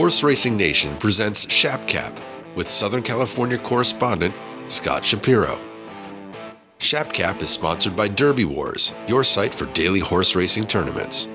Horse Racing Nation presents ShapCap with Southern California correspondent Scott Shapiro. ShapCap is sponsored by Derby Wars, your site for daily horse racing tournaments,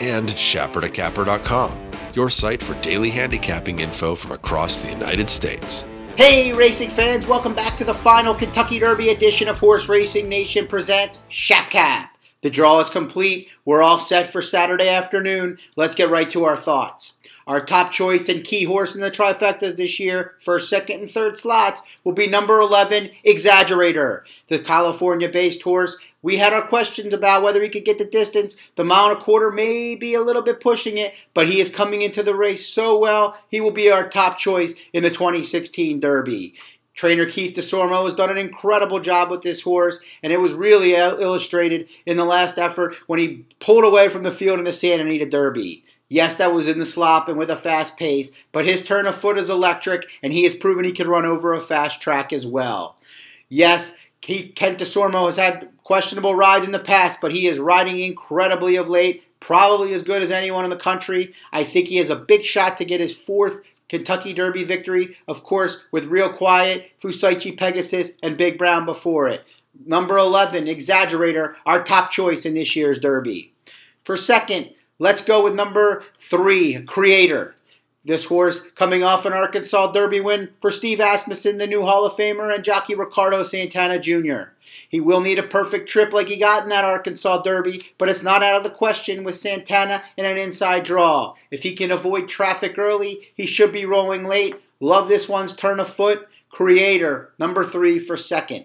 and ShapperToCapper.com, your site for daily handicapping info from across the United States. Hey, racing fans, welcome back to the final Kentucky Derby edition of Horse Racing Nation Presents ShapCap. The draw is complete. We're all set for Saturday afternoon. Let's get right to our thoughts. Our top choice and key horse in the trifectas this year, first, second, and third slots, will be number 11, Exaggerator. The California based horse. We had our questions about whether he could get the distance. The mile and a quarter may be a little bit pushing it, but he is coming into the race so well, he will be our top choice in the 2016 Derby. Trainer Keith Desormeaux has done an incredible job with this horse, and it was really uh, illustrated in the last effort when he pulled away from the field in the Santa Anita Derby. Yes, that was in the slop and with a fast pace, but his turn of foot is electric, and he has proven he can run over a fast track as well. Yes, Keith Kent Desormeaux has had questionable rides in the past, but he is riding incredibly of late, probably as good as anyone in the country. I think he has a big shot to get his fourth Kentucky Derby victory, of course, with Real Quiet, Fusaichi Pegasus, and Big Brown before it. Number 11, Exaggerator, our top choice in this year's Derby. For second, Let's go with number three, Creator. This horse coming off an Arkansas Derby win for Steve Asmussen, the new Hall of Famer, and jockey Ricardo Santana Jr. He will need a perfect trip like he got in that Arkansas Derby, but it's not out of the question with Santana in an inside draw. If he can avoid traffic early, he should be rolling late. Love this one's turn of foot. Creator, number three for second.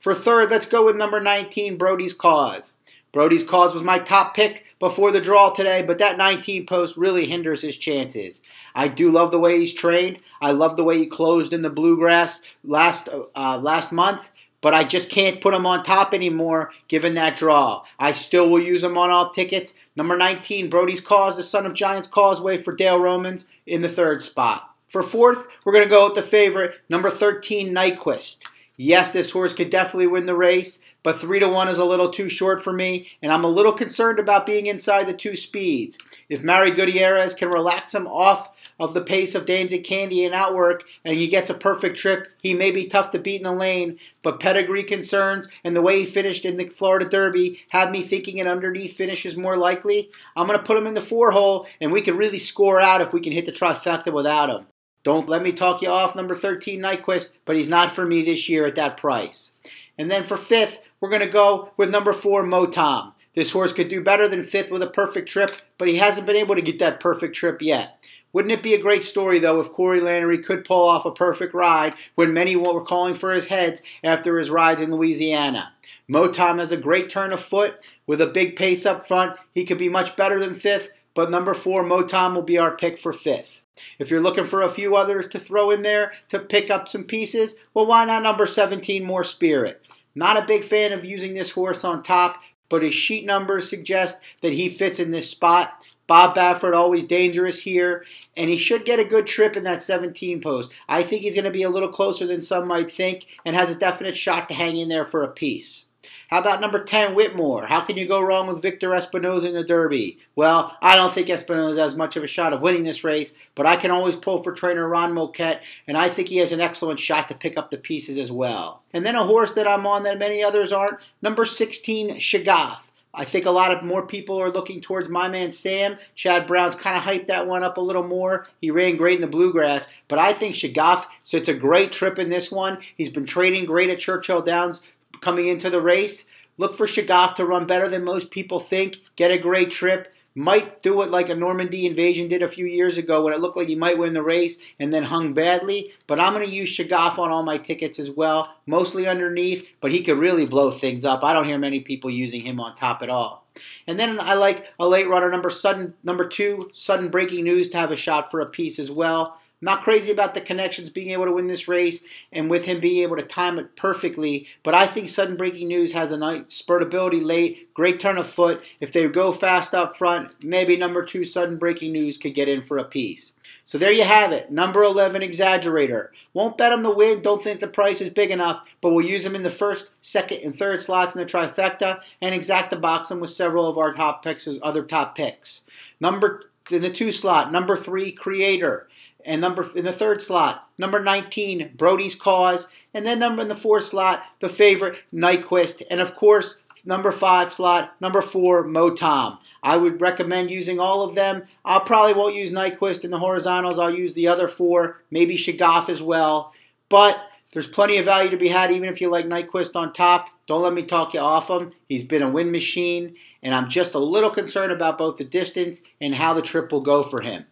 For third, let's go with number 19, Brody's Cause. Brody's Cause was my top pick before the draw today, but that 19 post really hinders his chances. I do love the way he's trained. I love the way he closed in the bluegrass last uh, last month, but I just can't put him on top anymore given that draw. I still will use him on all tickets. Number 19, Brody's Cause, the son of Giants Causeway for Dale Romans in the third spot. For fourth, we're going to go with the favorite, number 13, Nyquist. Yes, this horse could definitely win the race, but 3 to 1 is a little too short for me, and I'm a little concerned about being inside the two speeds. If Mario Gutierrez can relax him off of the pace of Danzing Candy and outwork, and he gets a perfect trip, he may be tough to beat in the lane, but pedigree concerns and the way he finished in the Florida Derby have me thinking an underneath finish is more likely. I'm going to put him in the four hole, and we could really score out if we can hit the trifecta without him. Don't let me talk you off number 13 Nyquist, but he's not for me this year at that price. And then for fifth, we're going to go with number four Mo Tom. This horse could do better than fifth with a perfect trip, but he hasn't been able to get that perfect trip yet. Wouldn't it be a great story, though, if Corey Lanerie could pull off a perfect ride when many were calling for his heads after his rides in Louisiana? Mo Tom has a great turn of foot with a big pace up front. He could be much better than fifth, but number four, Mo Tom, will be our pick for fifth. If you're looking for a few others to throw in there to pick up some pieces, well, why not number 17, Mor Spirit? Not a big fan of using this horse on top, but his sheet numbers suggest that he fits in this spot. Bob Baffert always dangerous here, and he should get a good trip in that 17 post. I think he's going to be a little closer than some might think and has a definite shot to hang in there for a piece. How about number 10, Whitmore? How can you go wrong with Victor Espinoza in the Derby? Well, I don't think Espinoza has much of a shot of winning this race, but I can always pull for trainer Ron Moquette, and I think he has an excellent shot to pick up the pieces as well. And then a horse that I'm on that many others aren't, number 16, Shagaf. I think a lot of more people are looking towards my man Sam. Chad Brown's kind of hyped that one up a little more. He ran great in the bluegrass, but I think Shagaf sits a great trip in this one. He's been training great at Churchill Downs coming into the race. Look for Shagaf to run better than most people think, get a great trip. Might do it like a Normandy invasion did a few years ago when it looked like he might win the race and then hung badly. But I'm going to use Shagaf on all my tickets as well, mostly underneath, but he could really blow things up. I don't hear many people using him on top at all. And then I like a late runner number sudden number two, sudden breaking news to have a shot for a piece as well. Not crazy about the connections being able to win this race and with him being able to time it perfectly, but I think sudden breaking news has a nice spurtability late, great turn of foot. If they go fast up front, maybe number two sudden breaking news could get in for a piece. So there you have it. Number 11 exaggerator. Won't bet him the win. Don't think the price is big enough, but we'll use him in the first, second, and third slots in the trifecta and exacta box him with several of our top picks other top picks. Number in the two slot, number three, Creator. And number in the third slot, number 19, Brody's Cause. And then number in the fourth slot, the favorite, Nyquist. And of course, number five slot, number four, Mo Tom. I would recommend using all of them. I probably won't use Nyquist in the horizontals. I'll use the other four, maybe Shagaf as well. But there's plenty of value to be had, even if you like Nyquist on top. Don't let me talk you off him. He's been a win machine, and I'm just a little concerned about both the distance and how the trip will go for him.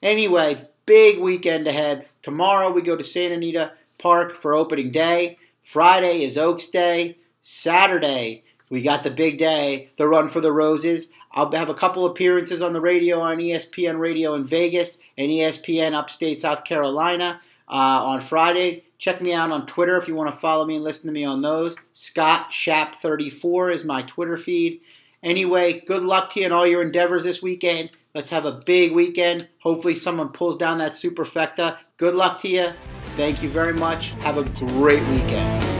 Anyway, big weekend ahead. Tomorrow we go to Santa Anita Park for opening day. Friday is Oaks Day. Saturday, we got the big day, the Run for the Roses. I'll have a couple appearances on the radio on ESPN Radio in Vegas and ESPN Upstate South Carolina uh, on Friday. Check me out on Twitter if you want to follow me and listen to me on those. Scott Shap34 is my Twitter feed. Anyway, good luck to you in all your endeavors this weekend. Let's have a big weekend. Hopefully, someone pulls down that superfecta. Good luck to you. Thank you very much. Have a great weekend.